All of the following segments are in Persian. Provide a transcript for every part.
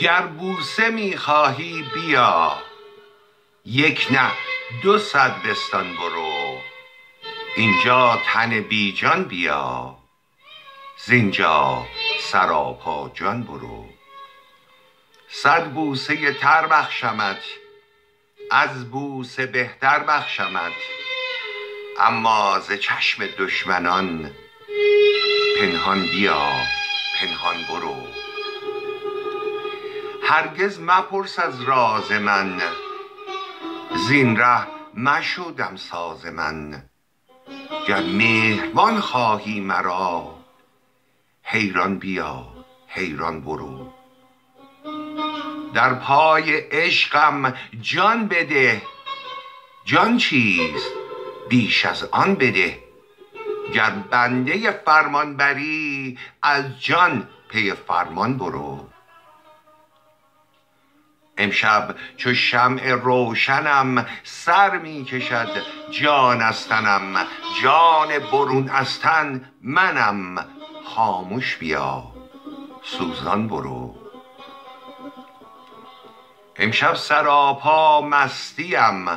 گر بوسه می خواهی بیا. یک نه دو صد بستان برو. اینجا تن بی جان بیا. زینجا سراپا جان برو. صد بوسه تر بخشمت از بوسه بهتر بخشمت. اما ز چشم دشمنان پنهان بیا پنهان برو. هرگز مپرس از راز من. زین ره مشو دمساز من. گر مهربان خواهی مرا حیران بیا حیران برو. در پای عشقم جان بده جان چیست بیش از آن بده. گر بنده فرمان بری از جان پی فرمان برو. امشب چو شمع روشنم سر می کشد جان از تنم. جان برون از تن منم. خامش بیا سوزان برو. امشب سراپا مستیم.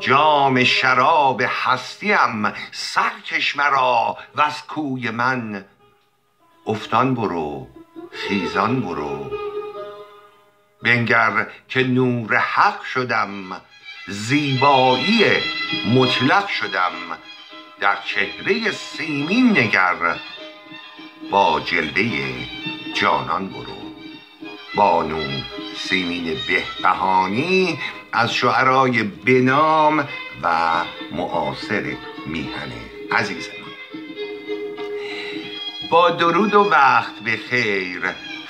جام شراب هستیم. سرکش مرا وز کوی من. افتان برو خیزان برو. بنگر که نور حق شدم زیبایی مطلق شدم در چهره سیمین نگر. با جلوه جانان برو بانو سیمین بهبهانی از شعرای بنام و معاصر میهن عزیز با درود و وقت به خیر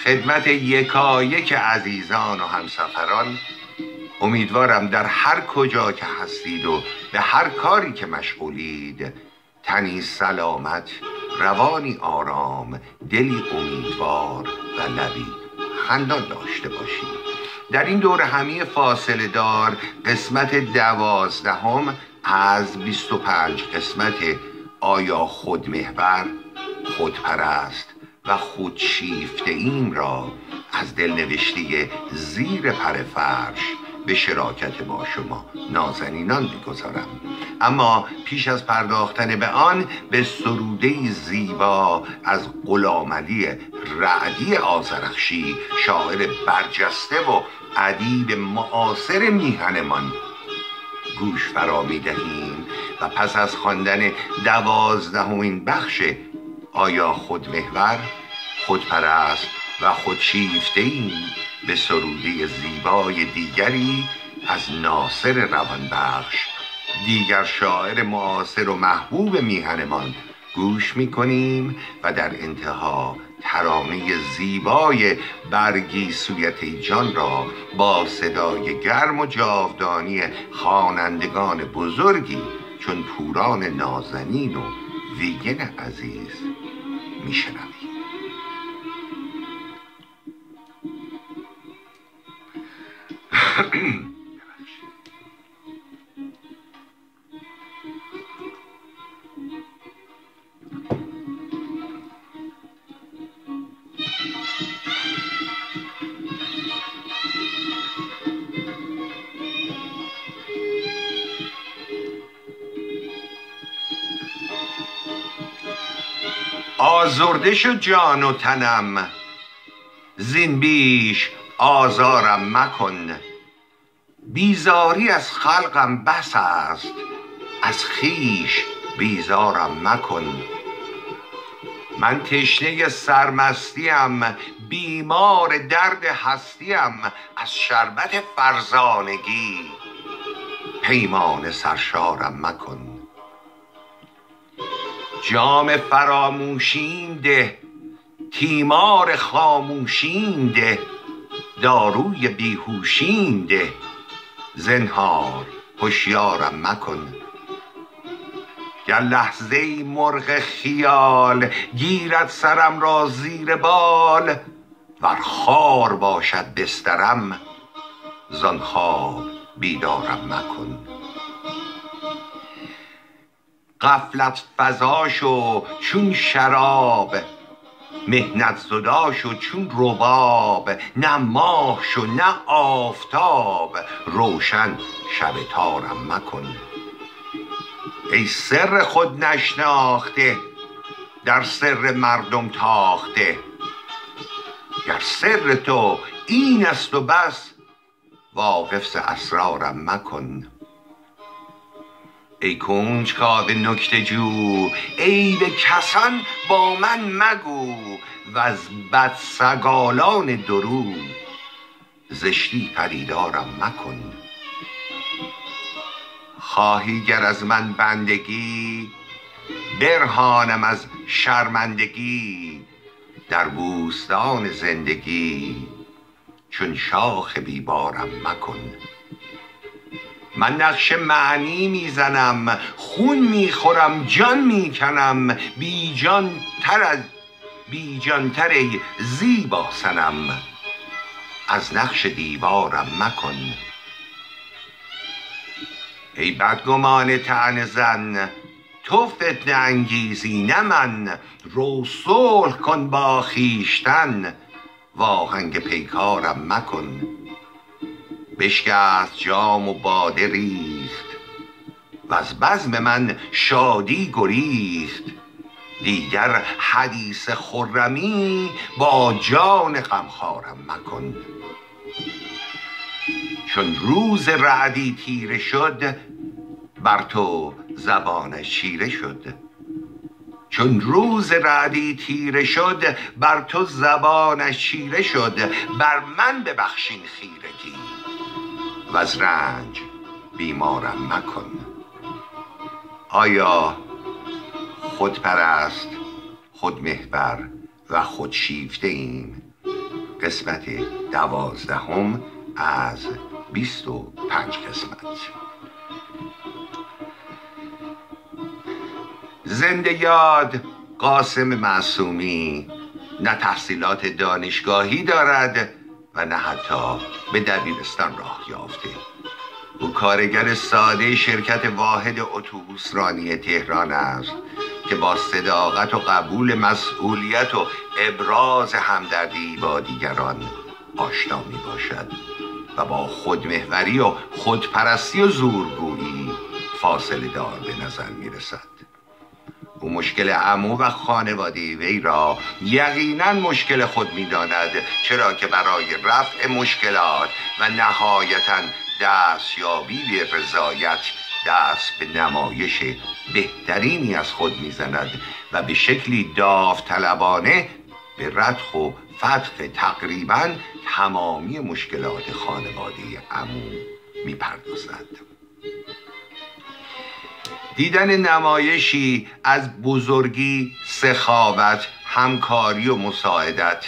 خدمت یکایک عزیزان و همسفران امیدوارم در هر کجا که هستید و به هر کاری که مشغولید تنی سلامت روانی آرام دلی امیدوار و لبی خندان داشته باشید. در این دور همی فاصله دار قسمت دوازدهم از 25 قسمت آیا خودمحور خودپرست و خودشیفته ایم را از دل نوشته زیر پر فرش به شراکت با شما نازنینان می‌گذارم. اما پیش از پرداختن به آن به سروده زیبا از غلامعلی رعدی آزرخشی شاعر برجسته و ادیب معاصر میهنمان گوش فرا می‌دهیم و پس از خواندن دوازدهمین بخش آیا خودمحور خودپرست و خودشیفته ایم به سروده زیبای دیگری از ناصر روانبخش؟ دیگر شاعر معاصر و محبوب میهنمان گوش می‌کنیم و در انتها ترانه زیبای برگی سویت جان را با صدای گرم و جاودانی خوانندگان بزرگی چون پوران نازنین و ویگن عزیز. میشنویم آزرده شد جان و تنم. زین بیش آزارم مکن. بیزاری از خلقم بس است. از خویش بیزارم مکن. من تشنه سرمستیم بیمار درد هستیم. از شربت فرزانگی پیمانه سرشارم مکن. جام فراموشیم ده تیمار خاموشیم ده داروی بیهوشیم ده. زنهار هشیارم مکن. گر لحظه مرغ خیال گیرد سرم را زیر بال ور خار باشد بسترم زان خواب بیدارم مکن. غفلت فزا شو چون شراب. مهنت زدا شو چون رباب. نه ماه شو نه آفتاب. روشن شب تارم مکن. ای سر خود نشناخته در سر مردم تاخته. گر سر تو این است و بس واقف ز اسرارم مکن. ای کنجکاو نکته جو عیب کسان با من مگو وز بدسگالان درو. زشتی پدیدارم مکن. خواهی گر از من بندگی برهانم از شرمندگی. در بوستان زندگی چون شاخ بی بارم مکن. من نقش معنی می‌زنم؟ خون می‌خورم جان می‌کنم. بی جان تر از بی جان تر زیبا صنم. از نقش دیوارم مکن. ای بدگمان طعنه زن تو فتنه انگیزی نه من. رو صلح کن با خویشتن. و آهنگ پیکارم مکن. بشکست جام و باده ریخت. وز بزم من شادی گریخت دیگر حدیث خرمی با جان غمخوارم مکن. چون روز رعدی تیره شد بر تو زبانش چیره شد. چون روز رعدی تیره شد بر تو زبانش چیره شد. بر من ببخشین خیرگی. وز رنج بیمارم مکن. آیا خودپرست خودمحور و خودشیفته ایم؟ قسمت دوازدهم از بیست و پنج قسمت. زنده یاد قاسم معصومی نه تحصیلات دانشگاهی دارد و نه حتی به دبیرستان راه یافته. او کارگر ساده شرکت واحد اتوبوس رانی تهران است که با صداقت و قبول مسئولیت و ابراز همدردی با دیگران آشنا می باشد و با خودمهوری و خودپرستی و زورگویی فاصله دار به نظر می رسد او مشکل عمو و خانواده وی را یقینا مشکل خود می‌داند چرا که برای رفع مشکلات و نهایتا دستیابی به رضایت دست به نمایش بهترینی از خود می‌زند و به شکلی داوطلبانه به ردخ و فتح تقریبا تمامی مشکلات خانواده عمو می‌پردازد. دیدن نمایشی از بزرگی سخاوت همکاری و مساعدت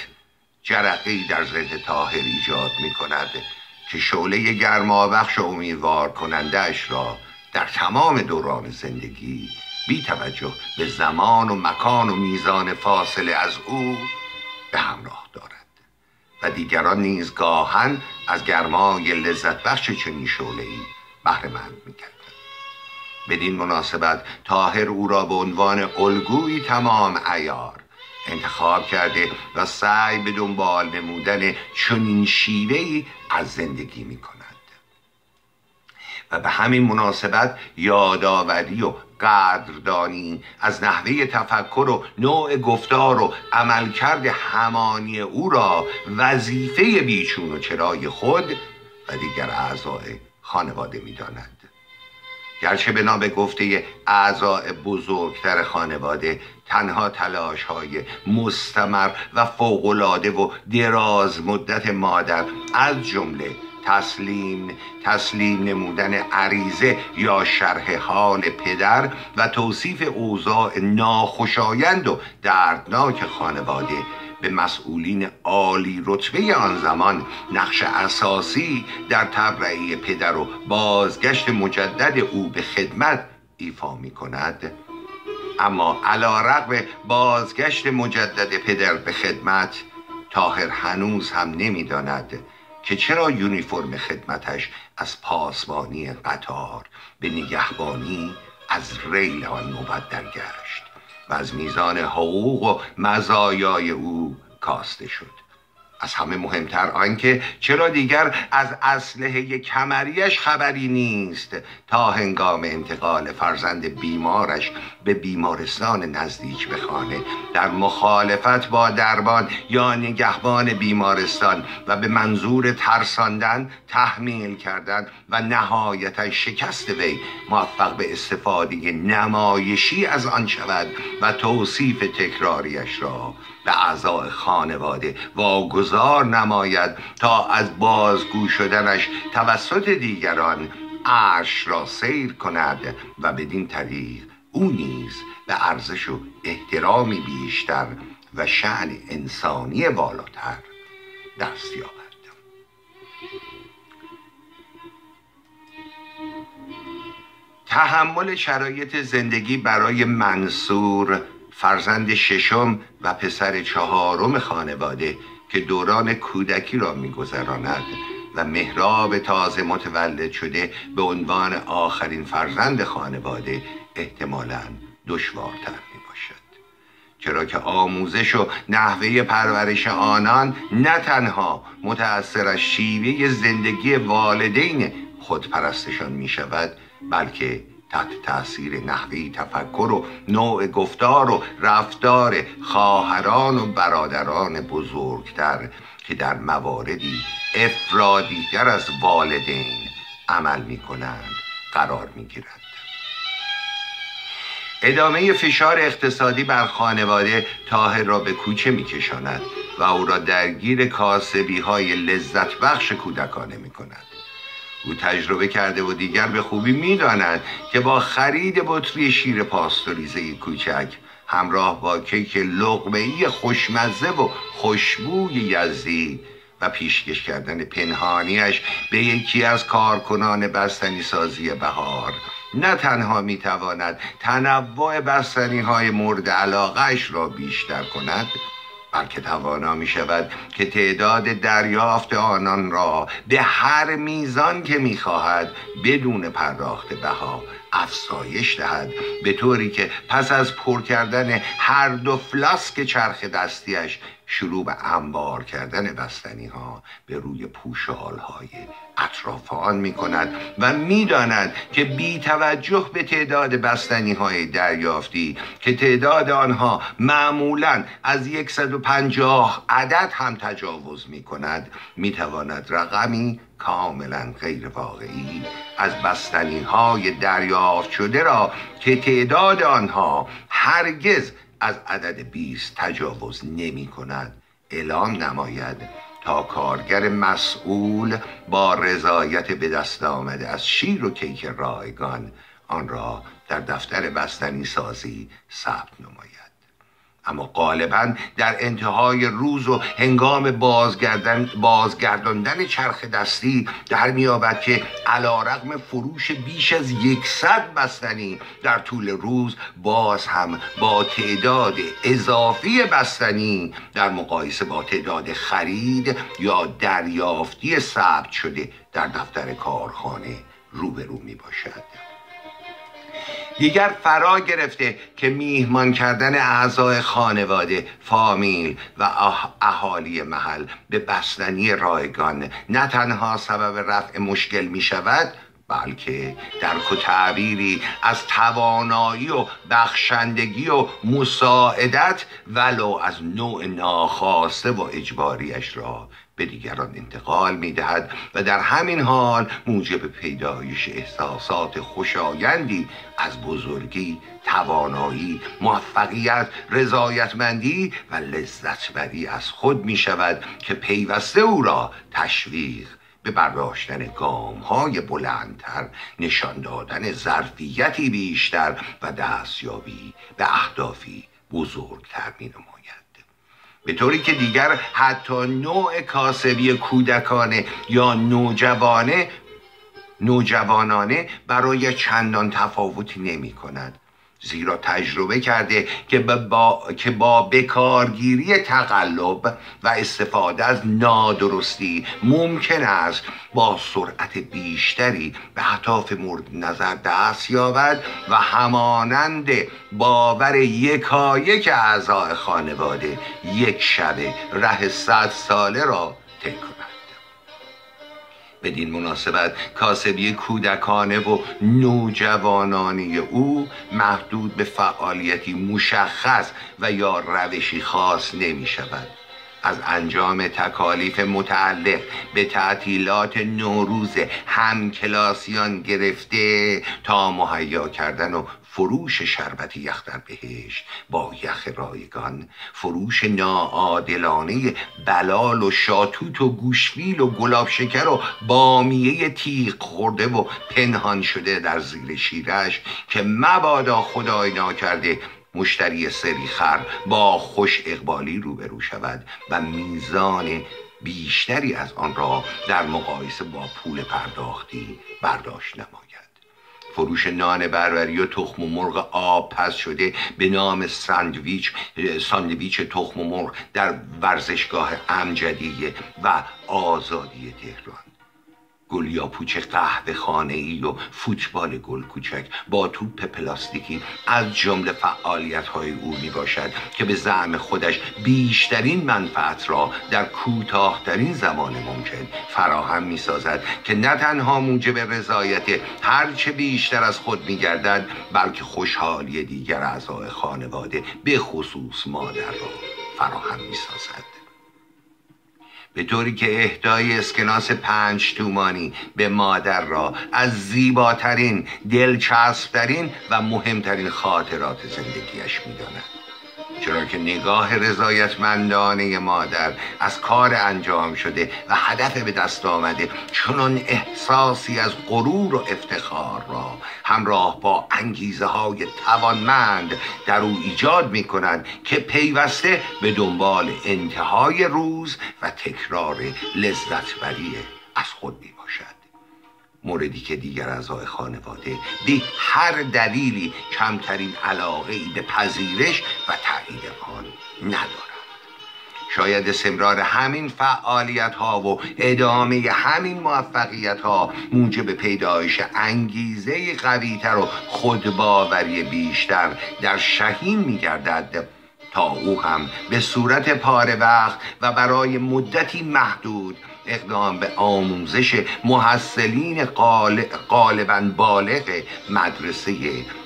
جرقی در ذهن تاهر ایجاد می کند که شعله گرمابخش و امیدوار کنندهش را در تمام دوران زندگی بی توجه به زمان و مکان و میزان فاصله از او به همراه دارد. و دیگران نیز گاهن از گرمای لذت بخش چنین شعله ای بهره مند می‌کرد بدین مناسبت تاهر او را به عنوان الگویی تمام ایار انتخاب کرده و سعی به دنبال نمودن چنین شیوهی از زندگی می کند و به همین مناسبت یادآوری و قدردانی از نحوه تفکر و نوع گفتار و عملکرد همانی او را وظیفه بیچون و چرای خود و دیگر اعضای خانواده می داند. گرچه به نام گفته اعضای بزرگتر خانواده تنها تلاش های مستمر و فوقلاده و دراز مدت مادر از جمله تسلیم تسلیم نمودن عریضه یا شرح حال پدر و توصیف اوضاع ناخوشایند و دردناک خانواده. به مسئولین عالی رتبه آن زمان نقش اساسی در تبرئه پدر و بازگشت مجدد او به خدمت ایفا می کند. اما علا رقم بازگشت مجدد پدر به خدمت تاهر هنوز هم نمی‌داند که چرا یونیفرم خدمتش از پاسبانی قطار به نگهبانی از ریل آن مبدل گشت. و از میزان حقوق و مزایای او کاسته شد. از همه مهمتر. آنکه چرا دیگر از اسلحه کمریش خبری نیست؟ تا هنگام انتقال فرزند بیمارش به بیمارستان نزدیک به خانه در مخالفت با دربان یا نگهبان بیمارستان و به منظور ترساندن تحمیل کردن و نهایتا شکست وی. موفق به استفاده نمایشی از آن شود و توصیف تکراریش را به اعضای خانواده واگذار نماید تا از بازگو شدنش توسط دیگران عرش را سیر کند و بدین طریق او نیز به ارزش و احترامی بیشتر و شعن انسانی بالاتر دست یابد. تحمل شرایط زندگی برای منصور فرزند ششم و پسر چهارم خانواده که دوران کودکی را میگذراند و مهراب تازه متولد شده به عنوان آخرین فرزند خانواده احتمالا دشوارتر می باشد چرا که آموزش و نحوه پرورش آنان نه تنها متأثر از شیوه زندگی والدین خودپرستشان می شود بلکه تحت تاثیر نحوی تفکر و نوع گفتار و رفتار خواهران و برادران بزرگتر که در مواردی افرادیتر از والدین عمل می کنند قرار می گیرد. ادامه فشار اقتصادی بر خانواده تاهر را به کوچه می کشاند و او را درگیر کاسبی های لذت بخش کودکانه می کند. او تجربه کرده و دیگر به خوبی می‌داند که با خرید بطری شیر پاستوریزه کوچک همراه با کیک لغمه خوشمزه و خوشبوی یزدی و پیشکش کردن پنهانیش به یکی از کارکنان بستنی سازی بهار. نه تنها می‌تواند تنوع بستنی های مورد علاقهش را بیشتر کند بلکه توانا می شود که تعداد دریافت آنان را به هر میزان که می خواهد بدون پرداخت بها افزایش دهد. به طوری که پس از پر کردن هر دو فلاسک چرخ دستیش شروع به انبار کردن بستنی ها به روی پوشال های اطراف آن می کند و می‌داند که بی توجه به تعداد بستنی های دریافتی که تعداد آنها معمولا از 150 عدد هم تجاوز می کند می تواند رقمی کاملا غیر واقعی از بستنی های دریافت شده را که تعداد آنها هرگز از عدد 20 تجاوز نمی کند. اعلام نماید تا کارگر مسئول با رضایت به دست آمده از شیر و کیک رایگان آن را در دفتر بستنی سازی ثبت نماید. اما غالبا در انتهای روز و هنگام بازگردن بازگرداندن چرخ دستی در میابد که علا رقم فروش بیش از یکصد بستنی در طول روز باز هم با تعداد اضافی بستنی در مقایسه با تعداد خرید یا دریافتی ثبت شده در دفتر کارخانه روبرو می باشد دیگر فرا گرفته که میهمان کردن اعضای خانواده فامیل و اهالی محل به بستنی رایگان. نه تنها سبب رفع مشکل می شود بلکه درک و تعبیری از توانایی و بخشندگی و مساعدت ولو از نوع ناخواسته و اجباریش را به دیگران انتقال می دهد و در همین حال موجب پیدایش احساسات خوشایندی از بزرگی توانایی موفقیت رضایتمندی و لذتبری از خود می شود که پیوسته او را تشویق به برداشتن گام های بلندتر نشان دادن ظرفیتی بیشتر و دستیابی به اهدافی بزرگتر می به طوری که دیگر حتی نوع کاسبی کودکانه یا نوجوانه نوجوانانه برای چندان تفاوتی نمی کند زیرا تجربه کرده که با, که با بکارگیری تقلب و استفاده از نادرستی ممکن است با سرعت بیشتری به عطاف مورد نظر دست یابد و همانند باور یکایک اعضای خانواده یک شبه ره صد ساله را طی بدین مناسبت. کاسبی کودکانه و نوجوانانی او محدود به فعالیتی مشخص و یا روشی خاص نمی شود. از انجام تکالیف متعلق به تعطیلات نوروز همکلاسیان گرفته تا مهیا کردن و فروش شربت یخ در بهشت با یخ رایگان فروش ناعادلانه بلال و شاتوت و گوشویل و گلاب شکر و بامیه تیغ خورده و پنهان شده در زیر شیرش که مبادا خدای ناکرده مشتری سری خر با خوش اقبالی روبرو شود و میزان بیشتری از آن را در مقایسه با پول پرداختی برداشت نماید فروش نان بربری و تخم و مرغ آب پس شده به نام ساندویچ ساندویچ تخم و مرغ در ورزشگاه امجدیه و آزادی تهران. گل یا پوچ قهوه خانه ای و فوتبال گل کوچک. با توپ پلاستیکی از جمله فعالیت های او می باشد که به زعم خودش بیشترین منفعت را در کوتاهترین زمان ممکن فراهم می سازد که نه تنها موجب رضایت هرچه بیشتر از خود می گردد بلکه خوشحالی دیگر اعضای خانواده به خصوص مادر را فراهم می سازد به طوری که اهدای اسکناس پنج تومانی به مادر را از زیباترین دلچسبترین و مهمترین خاطرات زندگیش می‌داند. چرا که نگاه رضایتمندانه مادر از کار انجام شده و هدف به دست آمده چنان احساسی از غرور و افتخار را همراه با انگیزه های توانمند در او ایجاد می کند که پیوسته به دنبال انتهای روز و تکرار لذت بریه از خود می موردی که دیگر اعضای خانواده به هر دلیلی کمترین علاقه ای به پذیرش و تایید آن ندارد شاید استمرار همین فعالیت ها و ادامه همین موفقیت ها موجب پیدایش انگیزه قویتر و خودباوری بیشتر در شهین می گردد تا او هم به صورت پاره وقت و برای مدتی محدود اقدام به آموزش محصلین غالبا بالغ مدرسه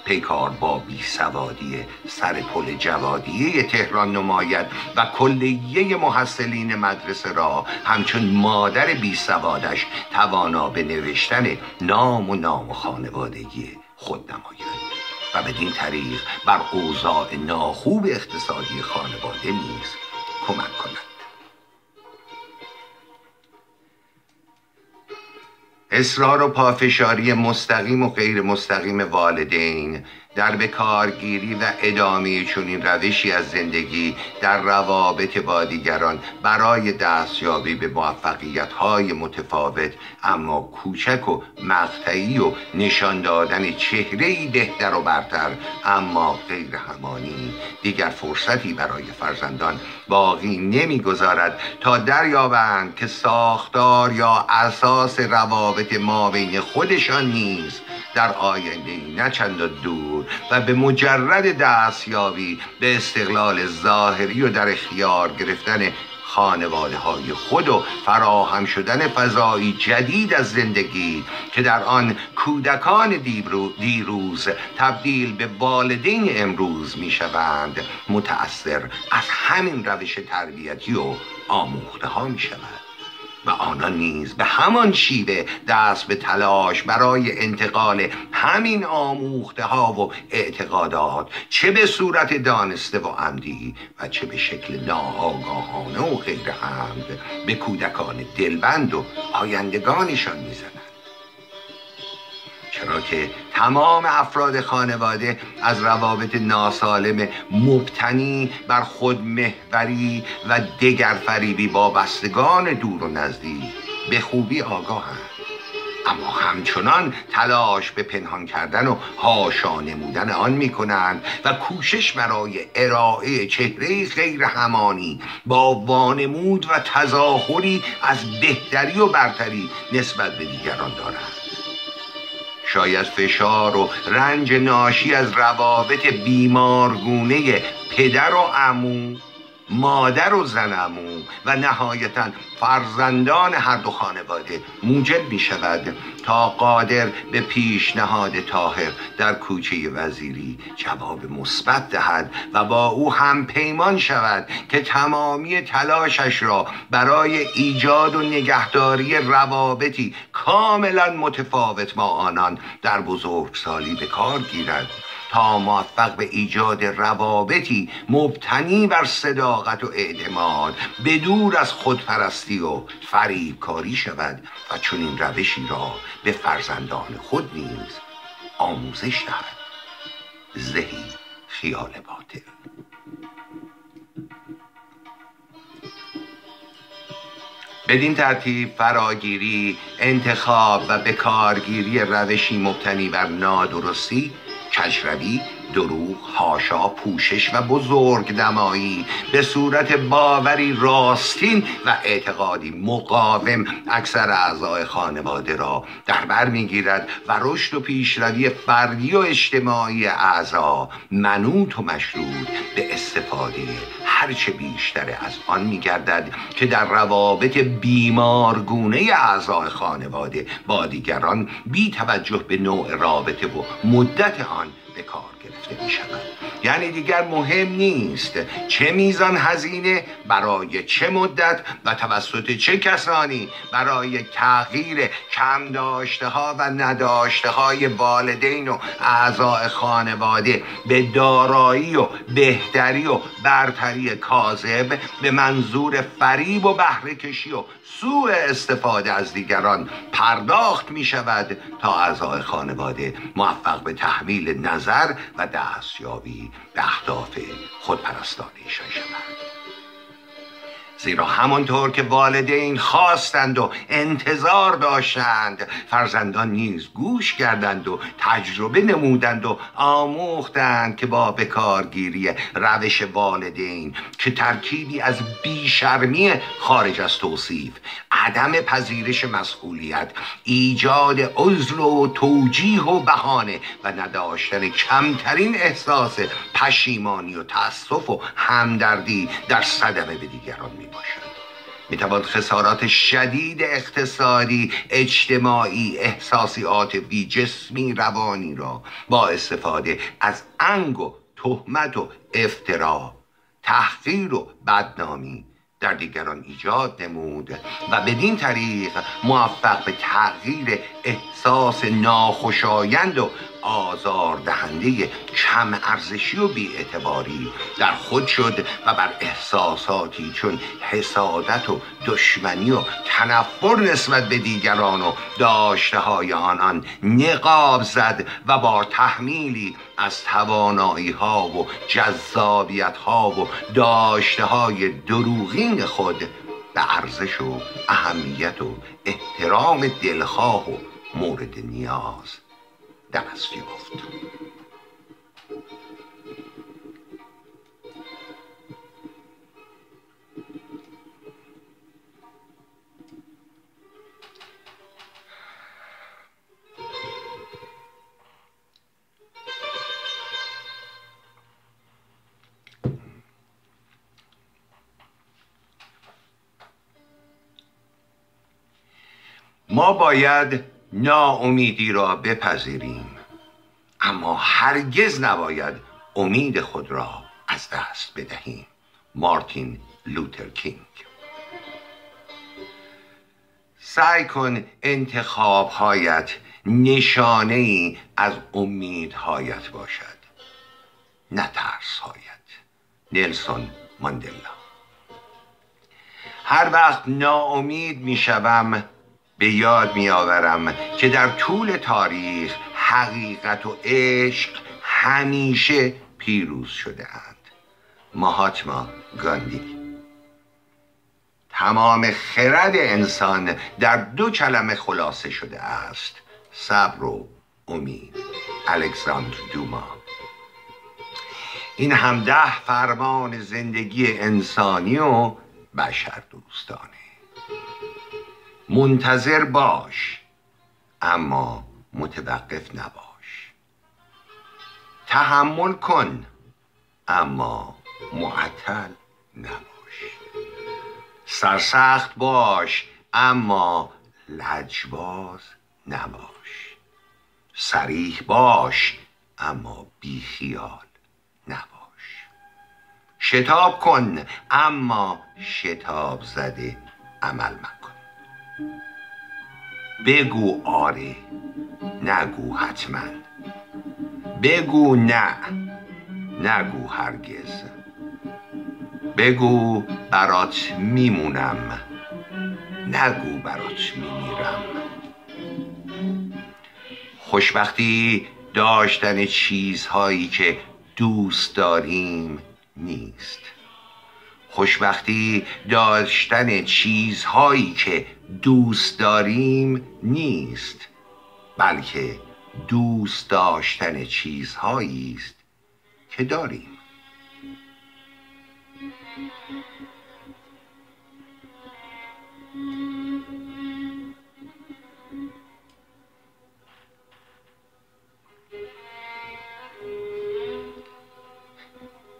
پیکار با بیسوادی سر پل جوادیه تهران نماید و کلیه محصلین مدرسه را همچون مادر بیسوادش توانا به نوشتن نام و نام خانوادگی خود نماید. و بدین طریق بر اوضاع ناخوب اقتصادی خانواده نیز کمک کند. اصرار و پافشاری مستقیم و غیر مستقیم والدین. در بکارگیری و ادامه چنین روشی از زندگی در روابط با دیگران برای دستیابی به موفقیت های متفاوت اما کوچک و مقطعی و نشان دادن چهره بهتر و برتر اما غیر همانی دیگر فرصتی برای فرزندان باقی نمی‌گذارد تا دریابند که ساختار یا اساس روابط ما بین خودشان نیست در آینده نه چند دور و به مجرد دستیابی به استقلال ظاهری و در اختیار گرفتن خانواده های خود و فراهم شدن فضایی جدید از زندگی که در آن کودکان دیروز تبدیل به والدین امروز می شوند متأثر از همین روش تربیتی و آموخته ها می شود و آنان نیز به همان شیوه دست به تلاش برای انتقال همین آموخته ها و اعتقادات چه به صورت دانسته و عمدی و چه به شکل ناآگاهانه و غیر عمد به کودکان دلبند و آیندگانشان می‌زنند چرا که تمام افراد خانواده از روابط ناسالم مبتنی بر خودمهوری و دگرفریبی با بستگان دور و نزدیک به خوبی آگاهند. اما همچنان تلاش به پنهان کردن و هاشا نمودن آن می کنند و کوشش برای ارائه چهره غیر همانی با وانمود و تظاهری از بهتری و برتری نسبت به دیگران دارند. شاید فشار و رنج ناشی از روابط بیمارگونه پدر و عمو مادر و زنمو و نهایتا فرزندان هر دو خانواده موجب می شود تا قادر به پیشنهاد تاهر در کوچه وزیری جواب مثبت دهد و با او هم پیمان شود که تمامی تلاشش را برای ایجاد و نگهداری روابطی کاملا متفاوت با آنان در بزرگسالی به کار گیرد. تا موفق به ایجاد روابطی مبتنی بر صداقت و اعتماد به دور از خودپرستی و فریبکاری شود و چنین روشی را به فرزندان خود نیز آموزش دهد. زهی خیال باطل. بدین ترتیب فراگیری انتخاب و بکارگیری روشی مبتنی بر نادرستی کجروی دروغ هاشا پوشش و بزرگ دمایی به صورت باوری راستین و اعتقادی مقاوم اکثر اعضای خانواده را در بر می‌گیرد و رشد و پیشروی فردی و اجتماعی اعضا منوط و مشروط به استفاده هرچه بیشتر از آن میگردد که در روابط بیمارگونه اعضای خانواده با دیگران بی توجه به نوع رابطه و مدت آن به کار گرفته می شود یعنی دیگر مهم نیست چه میزان هزینه برای چه مدت و توسط چه کسانی برای تغییر کم داشته ها و نداشته های والدین و اعضاء خانواده به دارایی و بهتری و برتری کاذب به منظور فریب و بهره کشی و سوء استفاده از دیگران پرداخت می شود تا اعضای خانواده موفق به تحمیل نظر و دستیابی به اهداف خودپرستانه ایشان شود. زیرا همانطور که والدین خواستند و انتظار داشتند فرزندان نیز گوش کردند و تجربه نمودند و آموختند که با بکارگیری روش والدین که ترکیبی از بیشرمی خارج از توصیف عدم پذیرش مسئولیت ایجاد عزل و توجیه و بهانه و نداشتن کمترین احساس پشیمانی و تاسف و همدردی در صدمه به دیگران می باشد خسارات شدید اقتصادی اجتماعی احساسی عاطفی جسمی روانی را با استفاده از انگ و تهمت و افترا تحقیر و بدنامی در دیگران ایجاد نمود و بدین طریق موفق به تغییر احساس ناخوشایند و آزار دهنده کم ارزشی و بیاعتباری در خود شد و بر احساساتی چون حسادت و دشمنی و تنفر نسبت به دیگران و داشته های آنان نقاب زد و با تحمیلی از توانایی ها و جذابیت ها و داشته های دروغین خود به ارزش و اهمیت و احترام دلخواه و مورد نیاز دست یافت. ما باید ناامیدی را بپذیریم. اما هرگز نباید امید خود را از دست بدهیم. مارتین لوتر کینگ. سعی کن انتخابهایت نشانه ای از امیدهایت باشد. نه ترسهایت. نلسون ماندلا. هر وقت ناامید می شوم به یاد می آورم که در طول تاریخ حقیقت و عشق همیشه پیروز شده اند ماهاتما گاندی. تمام خرد انسان در دو کلمه خلاصه شده است. صبر و امید. الکساندر دوما. این هم ده فرمان زندگی انسانی و بشر دوستانه منتظر باش اما متوقف نباش. تحمل کن اما معطل نباش. سرسخت باش اما لجباز نباش. سریح باش اما بیخیال نباش. شتاب کن اما شتاب زده عمل مکن بگو آره نگو حتما. بگو نه نگو هرگز. بگو برات میمونم نگو برات میمیرم. خوشبختی داشتن چیزهایی که دوست داریم نیست. خوشبختی داشتن چیزهایی که دوست داریم نیست بلکه دوست داشتن چیزهایی است که داریم.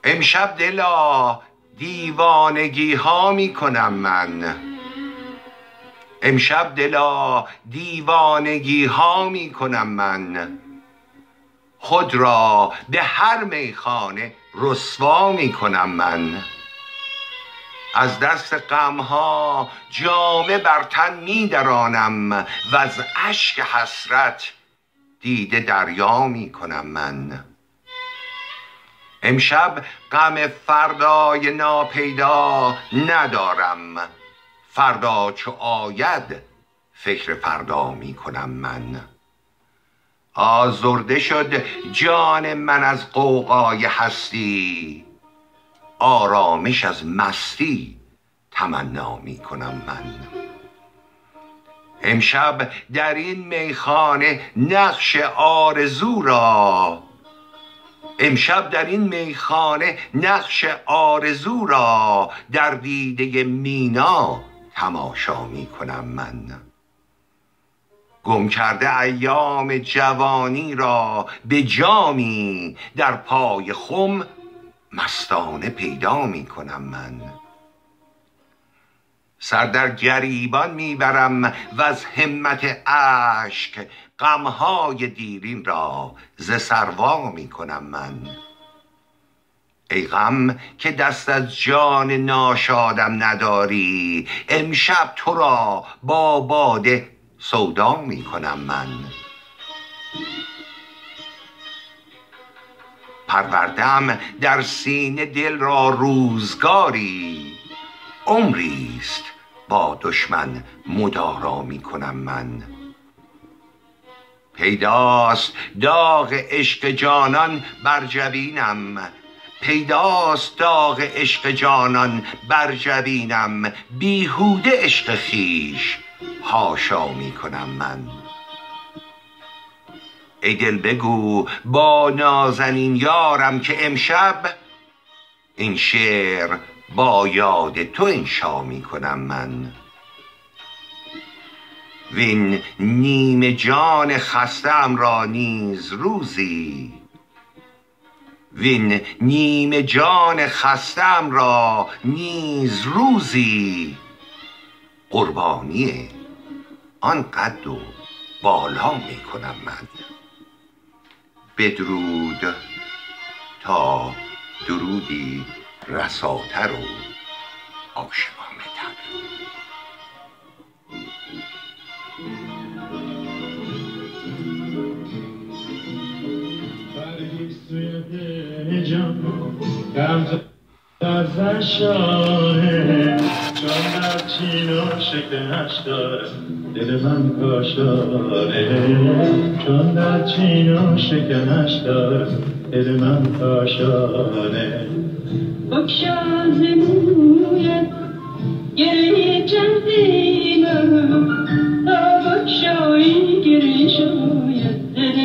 امشب دلا دیوانگی ها می کنم من. امشب دلا دیوانگی ها می کنم من. خود را به هر میخانه رسوا می کنم من. از دست غمها جامه بر تن می درانم و از اشک حسرت دیده دریا می کنم من. امشب غم فردای ناپیدا ندارم. فردا چو آید فکر فردا می کنم من. آزرده شد جان من از قوقای هستی. آرامش از مستی تمنا می کنم من. امشب در این میخانه نقش آرزو را امشب در این میخانه نقش آرزو را در دیده مینا تماشا می کنم من. گم کرده ایام جوانی را به جامی در پای خم مستانه پیدا می کنم من. سر در گریبان می‌برم و از همت اشک غمهای دیرین را ز سروا می کنم من. ای غم که دست از جان ناشادم نداری امشب تو را با باده سودا می کنم من. پروردم در سینه دل را روزگاری عمریست با دشمن مدارا می کنم من. پیداست داغ عشق جانان بر جبینم. پیداست داغ عشق جانان بر جبینم. بیهوده عشق خیش هاشا می کنم من. ای دل بگو با نازنین یارم که امشب این شعر با یاد تو انشا می کنم من. وین نیم جان خستم را نیز روزی. وین نیم جان خستم را نیز روزی. قربانی آن قد و بالا می کنم من. بدرود تا درودی رساتر و آشنامه رمز غزل شاهه. چون در چین و شکنش داره. دل من کاشانه چون در چین شکل هش داره. دل من کاشانه بکشاز مویت گره جنبیمم تا بکشایی گره دل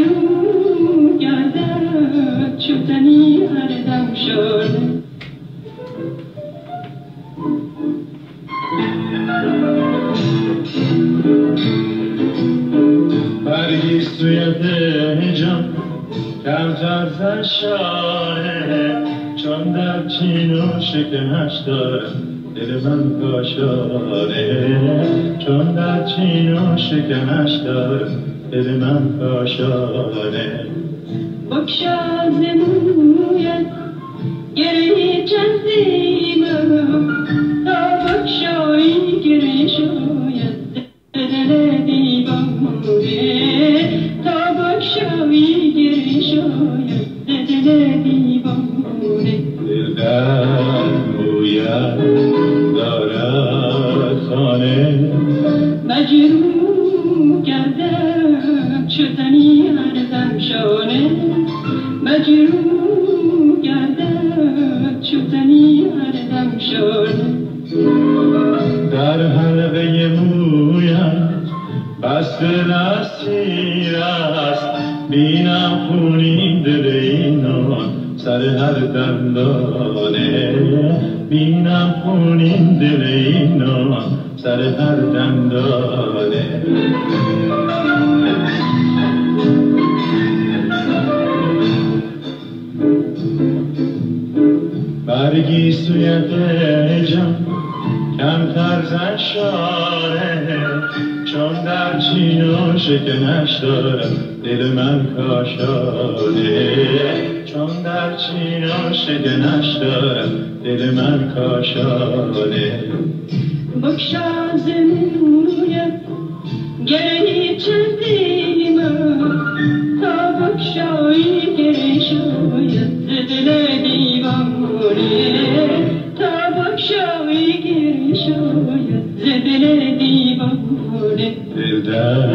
فشاره چون در چین و شکنش داره. دل من کاشاره چون در چین و شکنش داره. دل من کاشاره بکشا زمون Yeah.